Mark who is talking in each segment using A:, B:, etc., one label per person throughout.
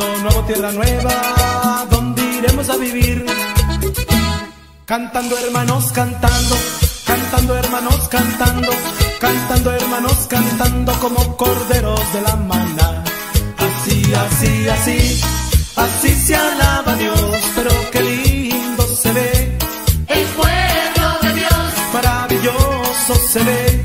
A: Nuevo, tierra nueva, ¿dónde iremos a vivir? Cantando hermanos, cantando, cantando hermanos, cantando, cantando hermanos, cantando como corderos de la maná. Así, así, así, así se alaba Dios, pero qué lindo se ve,
B: El pueblo de Dios,
A: maravilloso se ve,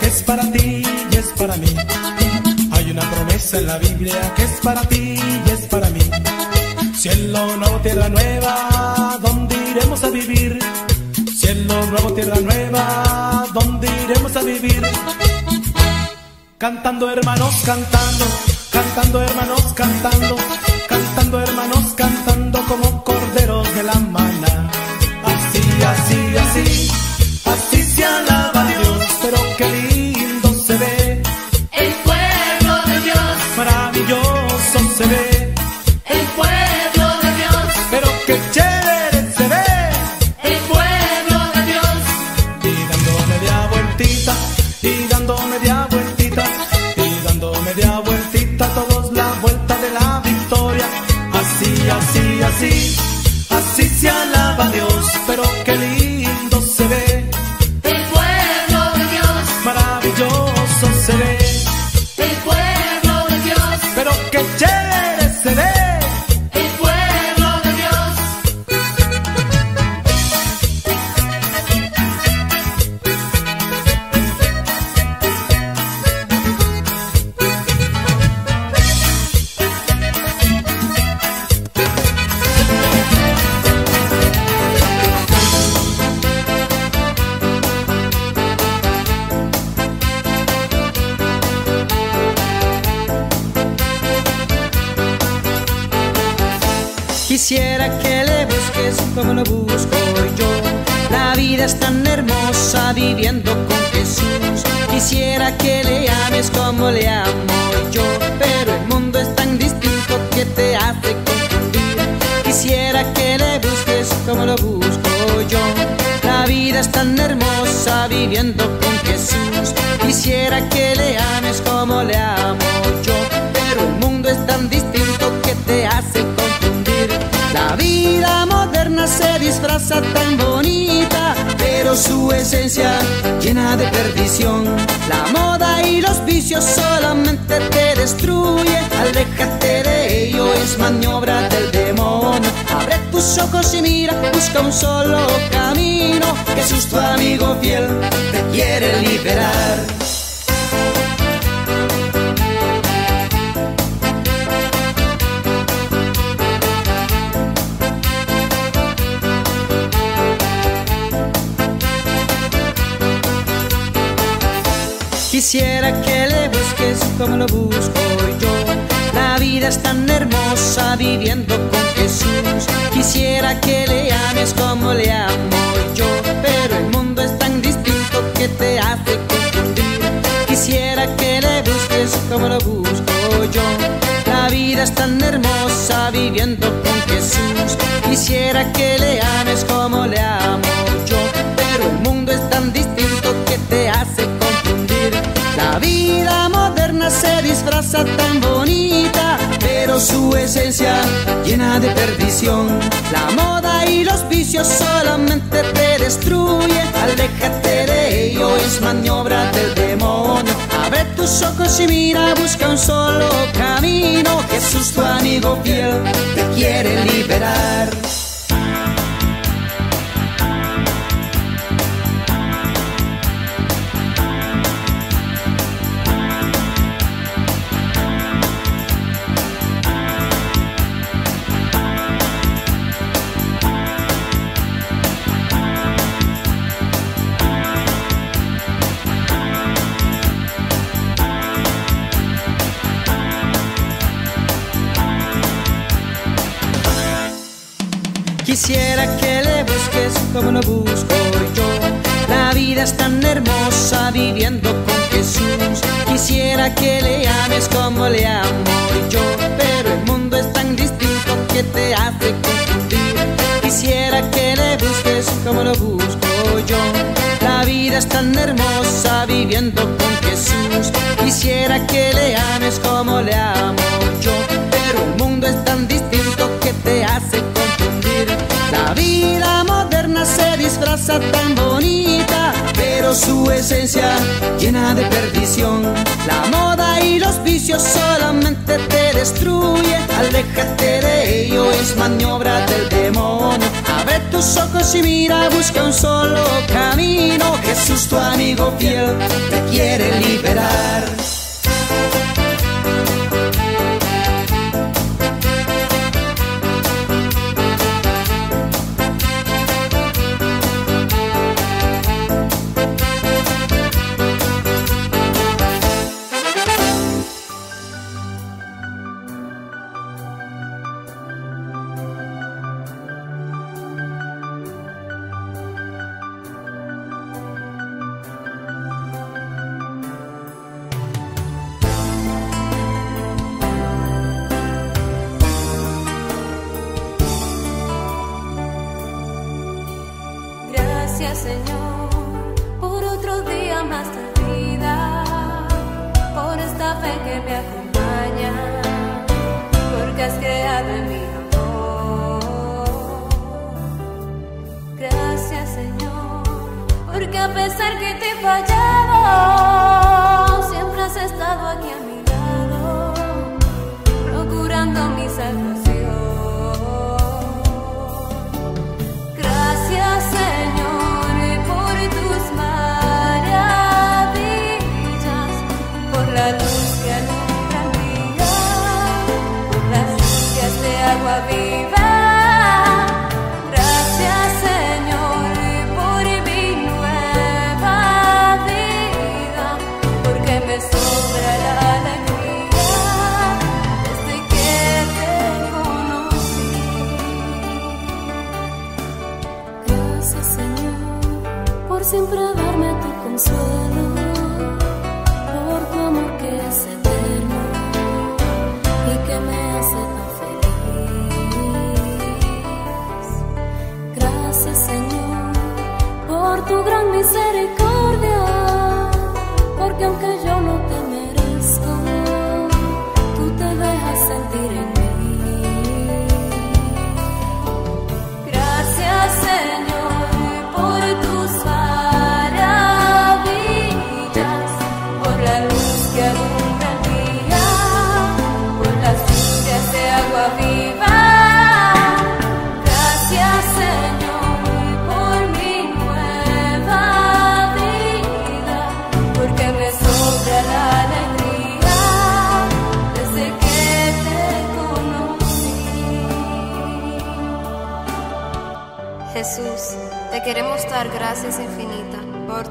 A: que es para ti y es para mí. Hay una promesa en la Biblia que es para ti y es para mí. Cielo nuevo, tierra nueva, ¿dónde iremos a vivir? Cielo nuevo, tierra nueva, ¿dónde iremos a vivir? Cantando hermanos, cantando, cantando hermanos, cantando, cantando hermanos, cantando como corderos de la maná. Así, así, así, así se alaba así, así, se alaba Dios,
C: que busques como lo busco yo. La vida es tan hermosa viviendo con Jesús. Quisiera que le ames como le amo yo. Pero el mundo es tan distinto que te hace confundir. Quisiera que le busques como lo busco yo. La vida es tan hermosa viviendo con Jesús. Quisiera que le ames como le amo yo. Pero el mundo es tan distinto se disfraza tan bonita, pero su esencia llena de perdición. La moda y los vicios solamente te destruyen. Aléjate de ello, es maniobra del demonio. Abre tus ojos y mira, busca un solo camino. Jesús, tu amigo fiel, te quiere liberar. Quisiera que le busques como lo busco yo. La vida es tan hermosa viviendo con Jesús. Quisiera que le ames como le amo yo. Pero el mundo es tan distinto que te hace confundir. Quisiera que le busques como lo busco yo. La vida es tan hermosa viviendo con Jesús. Quisiera que le ames como le amo yo. Vida moderna se disfraza tan bonita, pero su esencia llena de perdición. La moda y los vicios solamente te destruye. Aléjate de ello, es maniobra del demonio. Abre tus ojos y mira, busca un solo camino. Jesús, tu amigo fiel, te quiere liberar. Quisiera que le busques como lo busco yo. La vida es tan hermosa viviendo con Jesús. Quisiera que le ames como le amo yo. Pero el mundo es tan distinto que te hace confundir. Quisiera que le busques como lo busco yo. La vida es tan hermosa viviendo con Jesús. Quisiera que le ames como le amo yo. Pero el mundo es tan distinto que te hace confundir. La vida moderna se disfraza tan bonita, pero su esencia llena de perdición. La moda y los vicios solamente te destruye. Aléjate de ello, es maniobra del demonio. Abre tus ojos y mira, busca un solo camino. Jesús, tu amigo fiel, te quiere liberar.
D: Señor por otro día más de vida, por esta fe que me acompaña, porque has creado en mí amor. Gracias Señor, porque a pesar que te he de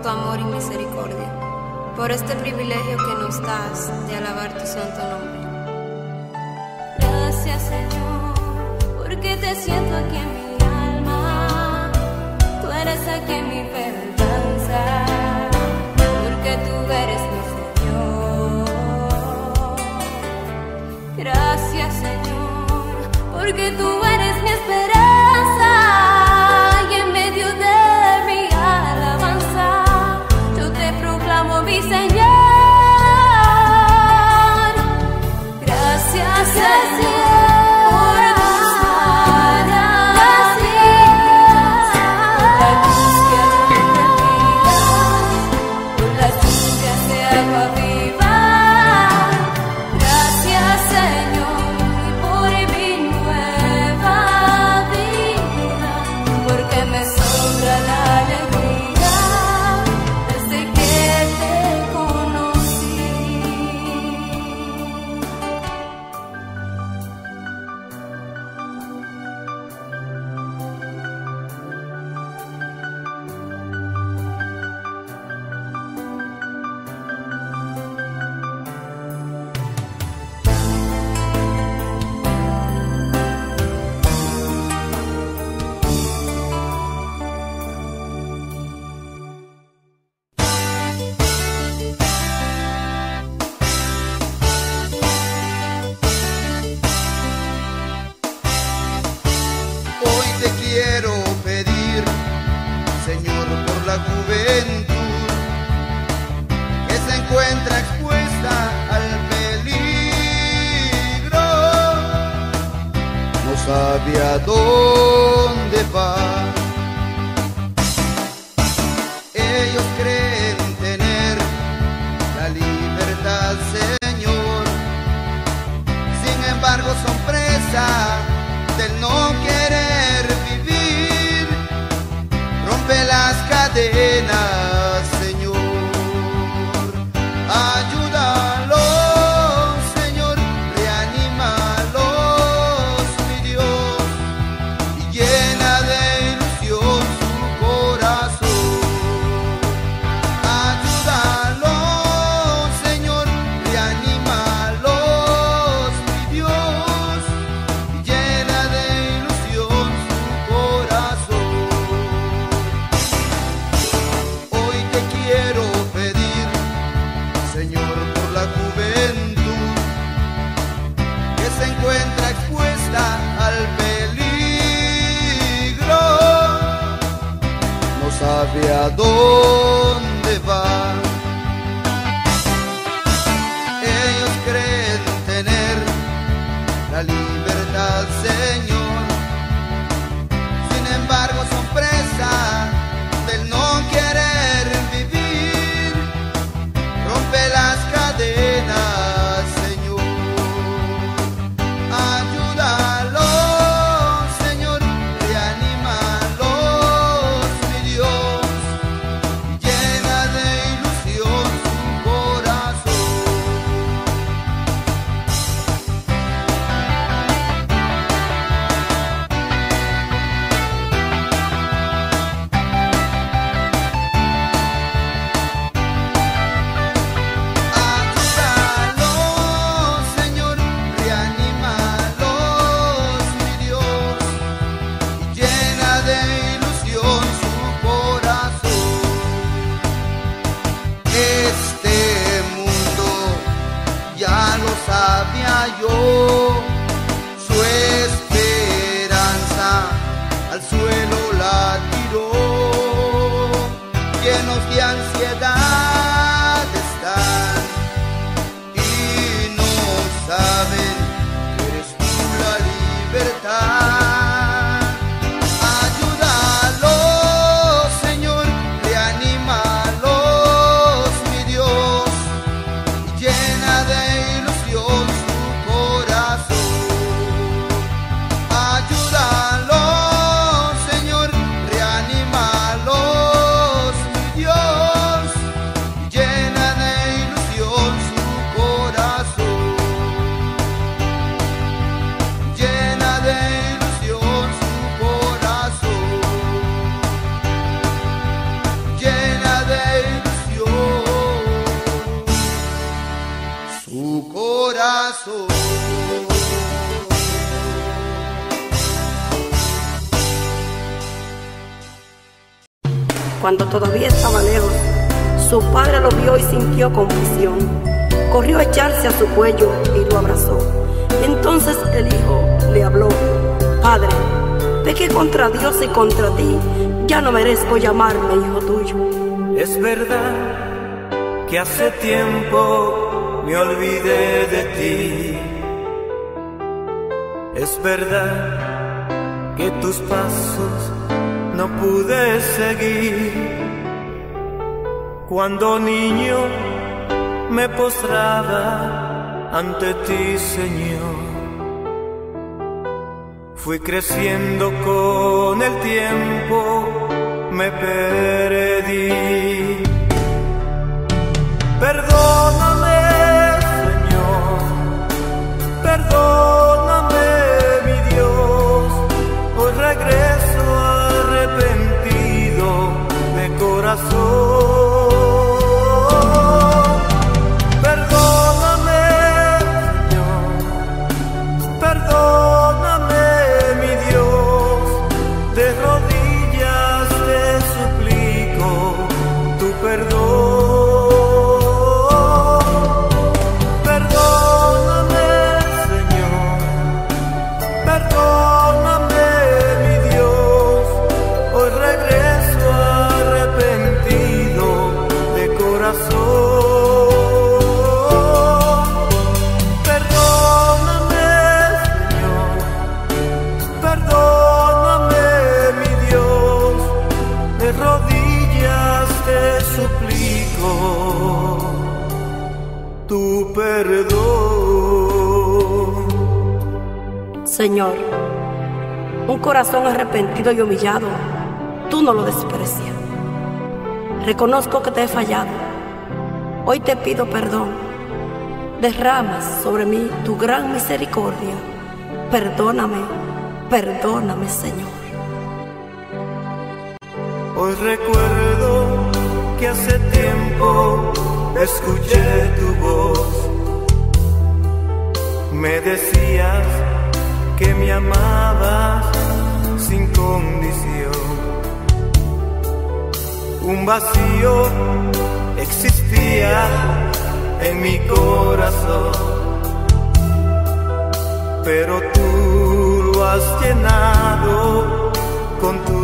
D: tu amor y misericordia, por
E: este privilegio que nos das de alabar tu santo nombre.
D: Gracias Señor, porque te siento aquí en mi alma. Tú eres aquí en mi esperanza, porque tú eres mi Señor. Gracias Señor, porque tú
F: al suelo la tiró.
G: Cuando todavía estaba lejos, su padre lo vio y sintió confusión. Corrió a echarse a su cuello y lo abrazó. Entonces el hijo le habló, Padre, pequé contra Dios y contra ti, ya no merezco llamarme hijo tuyo.
H: Es verdad que hace tiempo me olvidé de ti. Es verdad que tus pasos no pude seguir. Cuando niño me postraba ante ti, Señor. Fui creciendo con el tiempo, me perdí. Tu perdón. Señor,
G: un corazón arrepentido y humillado, tú no lo desprecias. Reconozco que te he fallado. Hoy te pido perdón. Derramas sobre mí tu gran misericordia. Perdóname, perdóname, Señor.
H: Hoy recuerdo hace tiempo escuché tu voz. Me decías que me amabas sin condición. Un vacío existía en mi corazón, pero tú lo has llenado con tu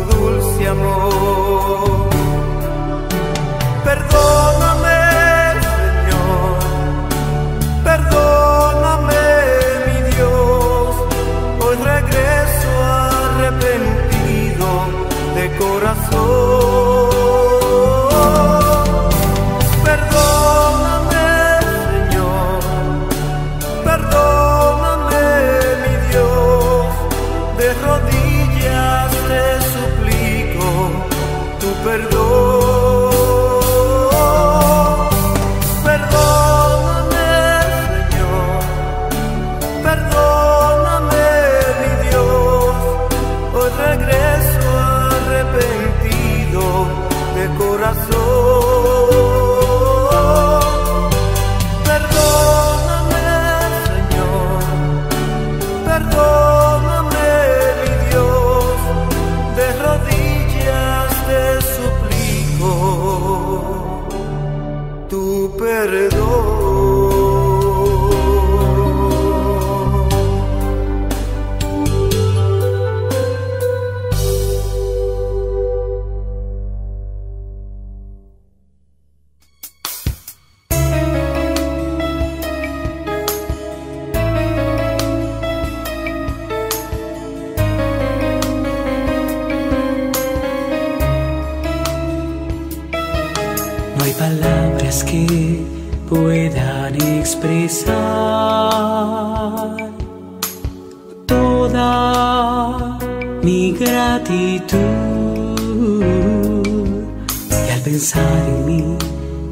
I: en mi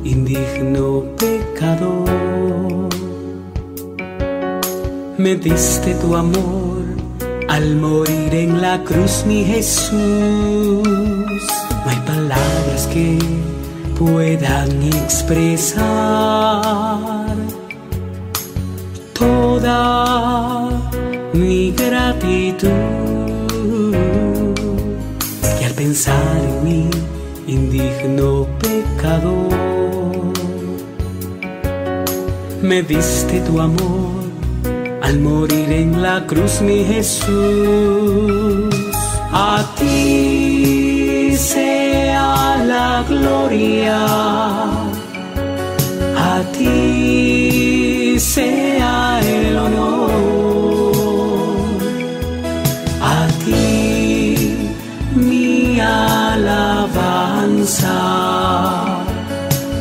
I: indigno pecador, me diste tu amor al morir en la cruz, mi Jesús. No hay palabras que puedan expresar toda mi gratitud. Y al pensar en mi indigno pecador, me diste tu amor al morir en la cruz, mi Jesús. A ti sea la gloria, a ti sea el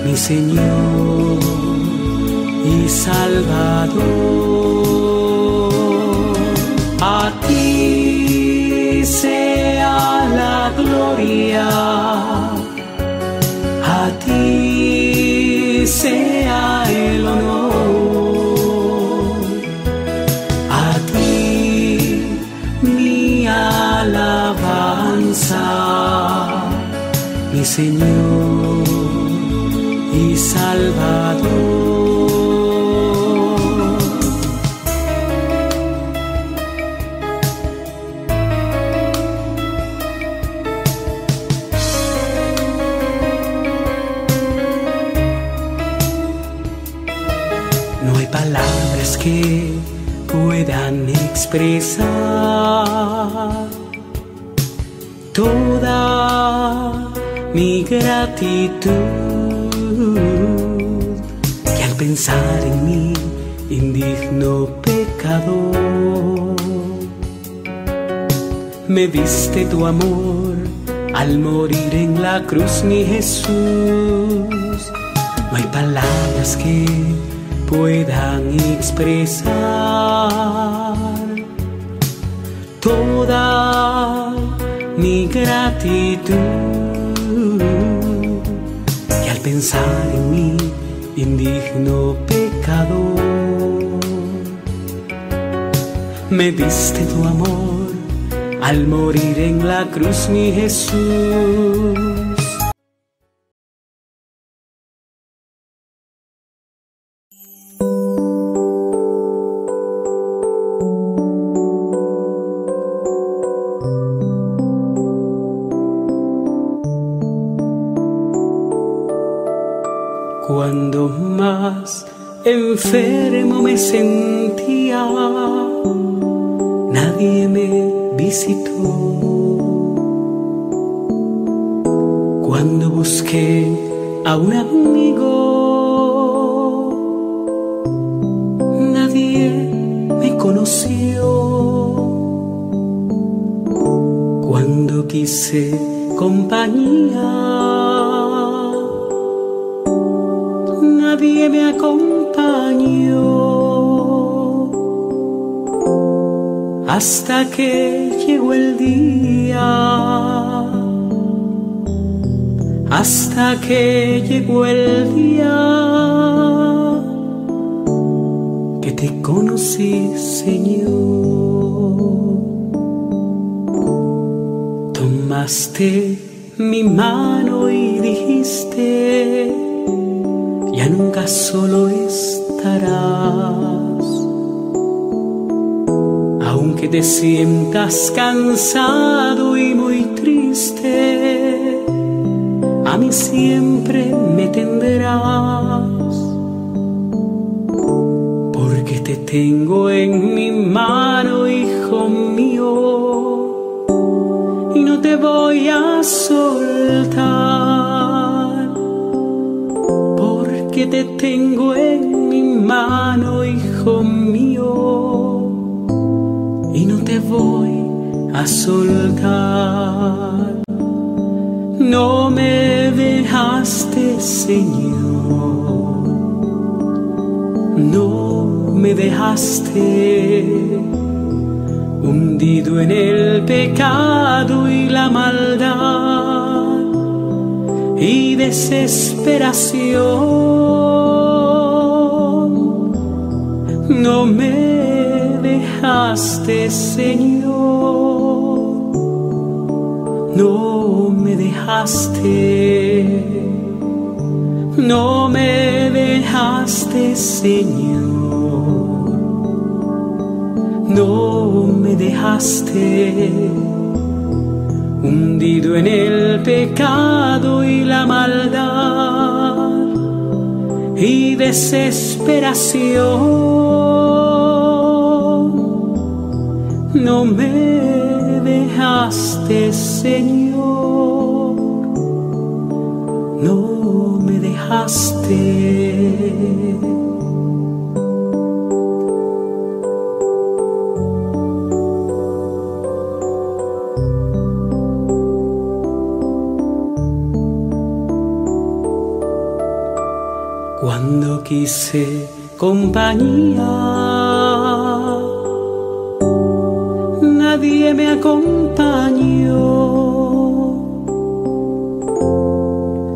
I: mi Señor y Salvador. A ti sea la gloria, puedan expresar toda mi gratitud. Que al pensar en mi indigno pecador, me diste tu amor al morir en la cruz, mi Jesús. No hay palabras que puedan expresar toda mi gratitud. Y al pensar en mi indigno pecador, me diste tu amor al morir en la cruz, mi Jesús. Cuando más enfermo me sentía, nadie me visitó. Cuando busqué a un amigo, nadie me conoció. Cuando quise compañía, me acompañó hasta que llegó el día, hasta que llegó el día que te conocí, Señor. Tomaste mi mano y dijiste, ya nunca solo estarás. Aunque te sientas cansado y muy triste, a mí siempre me tendrás. Porque te tengo en mi mano, hijo mío, y no te voy a soltar te tengo en mi mano, hijo mío, y no te voy a soltar. No me dejaste, Señor, no me dejaste hundido en el pecado y la maldad y desesperación. No me dejaste, Señor, no me dejaste, no me dejaste, Señor. No me dejaste. Hundido en el pecado y la maldad y desesperación. Dejaste, Señor, no me dejaste. Cuando quise compañía, nadie me acompañó.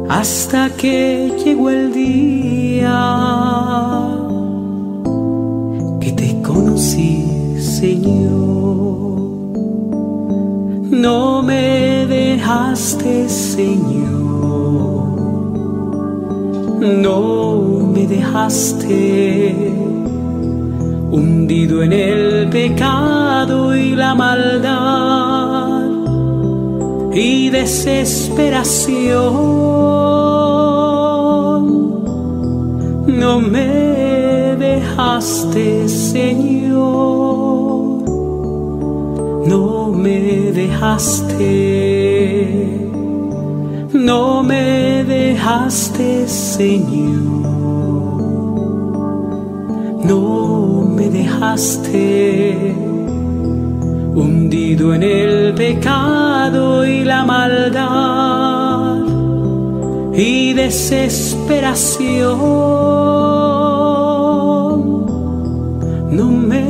I: Hasta que llegó el día que te conocí, Señor. No me dejaste, Señor. No me dejaste hundido en el pecado y la maldad y desesperación. No me dejaste, Señor, no me dejaste. No me dejaste, Señor, no me dejaste hundido en el pecado y la maldad y desesperación. No me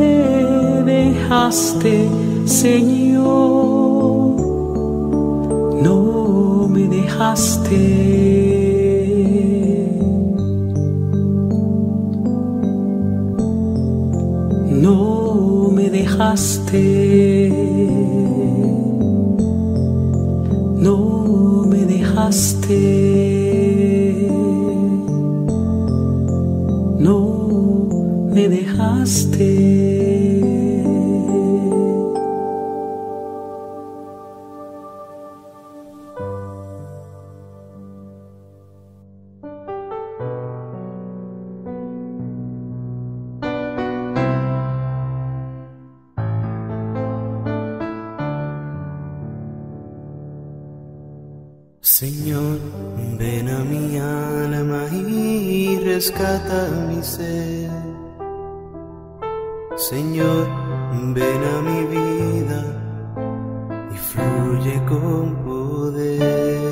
I: dejaste, Señor, no me dejaste. No me dejaste. No me dejaste.
J: Mi vida y fluye con poder.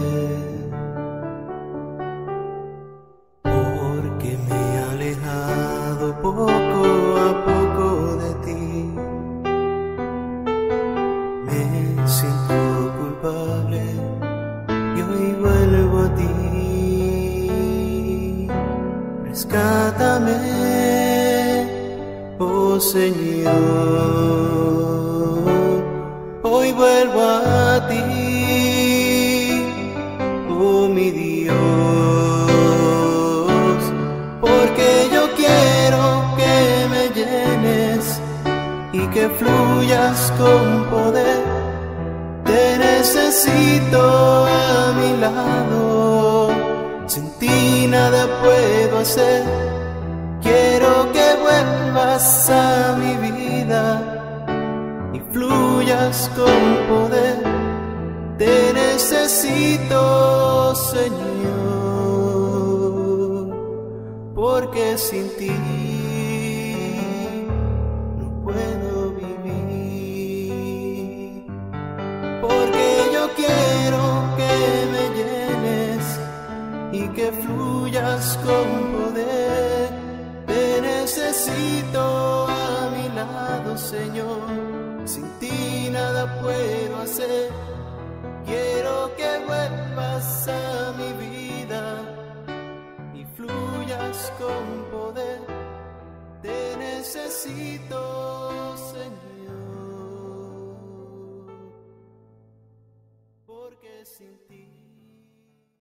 J: Vuelvas a mi vida y fluyas con poder. Te necesito, Señor, porque sin ti no puedo vivir. Porque yo quiero que me llenes y que fluyas con puedo hacer. Quiero que vuelvas a mi vida y fluyas con poder. Te necesito.